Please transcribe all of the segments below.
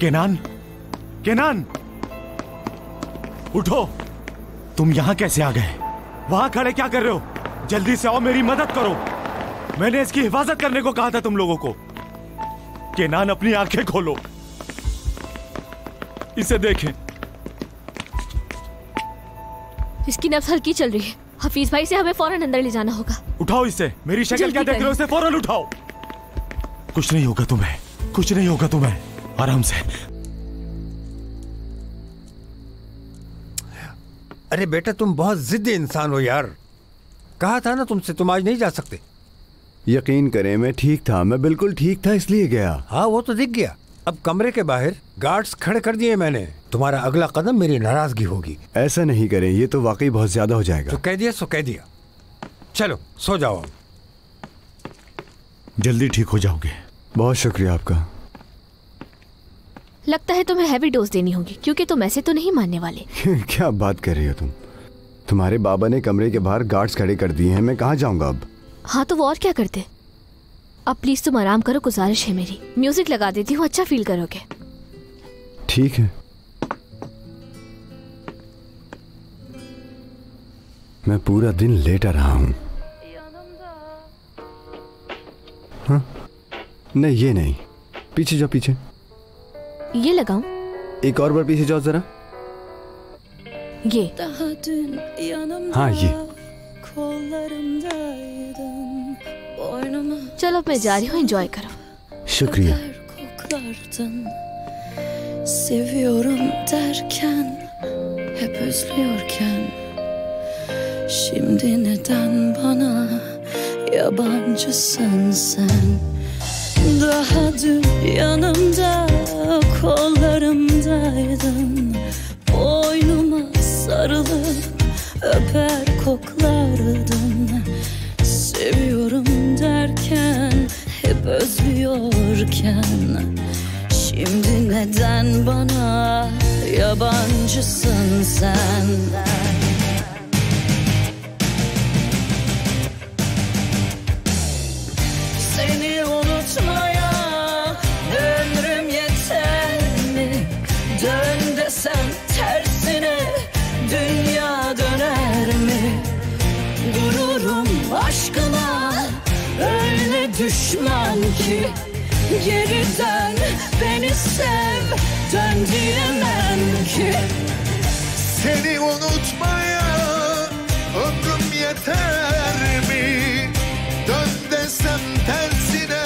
केनान? केनान? उठो। तुम यहाँ कैसे आ गए? वहाँ खड़े क्या कर रहे हो? जल्दी से आओ मेरी मदद करो। मैंने इसकी हिफाजत करने को कहा था तुम लोगों को। केनान अपनी आँखें खोलो। इसे देखें। इसकी नब्ज हल्की चल रही है। हफीज भाई से हमें फ़ौरन अंदर ले जाना होगा। उठाओ इसे। मेरी शक्ल क्या देख रहे हो? इसे फ़ौरन उठाओ। कुछ नहीं होगा तुम्हें। कुछ नहीं होगा तुम्हें। आराम से। अरे बेटा तुम बहुत जिद्दी इंसान हो यार। कहा था ना तुमसे तुम आज नहीं जा सकते। यकीन करें मैं ठीक था मैं बिल्कुल ठीक था इसलिए गया। हाँ वो तो दिख गया। अब कमरे के बाहर गार्ड्स खड़े कर दिए मैंने। तुम्हारा अगला कदम मेरी नाराज़गी होगी। ऐसा नहीं करें ये तो वाकई बहुत ज़्यादा हो जाएगा। तो कह दिया सो कह दिया। चलो सो जाओ। जल्दी ठीक हो जाओगे। बहुत शुक्रिया आपका। लगता है तुम्हें हैवी डोज देनी होगी क्योंकि तुम ऐसे तो नहीं मानने वाले। क्या बात कर रही हो तुम? तुम्हारे बाबा ने कमरे के बाहर गार्ड्स खड़े कर दिए हैं मैं कहाँ जाऊँगा अब? हाँ तो वो और क्या करते? अब प्लीज़ तुम आराम करो गुजारिश है मेरी। म्यूज़िक लगा देती हूँ अच्छा फील करोगे। ठीक है। मैं पूरा दिन लेटा रहा हूँ। हाँ? नहीं ये नहीं। पीछे जाओ पीछे। ये लगाऊँ एक और बार पीछे जाओ जरा ये हाँ ये चलो मैं जा रही हूँ एंजॉय करो शुक्रिया koklardın Seviyorum derken Hep özlüyorken Şimdi neden bana Yabancısın sen Daha dün Öper koklardın Seviyorum derken Hep özlüyorken. Şimdi neden bana Yabancısın sen düşman ki Geri dön beni sev dön diyemem ki Seni unutmaya ömrüm yeter mi? Dön desem tersine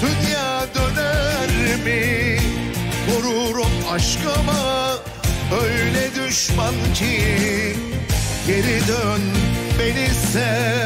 dünya döner mi? Vururum aşkıma öyle düşman ki Geri dön beni sev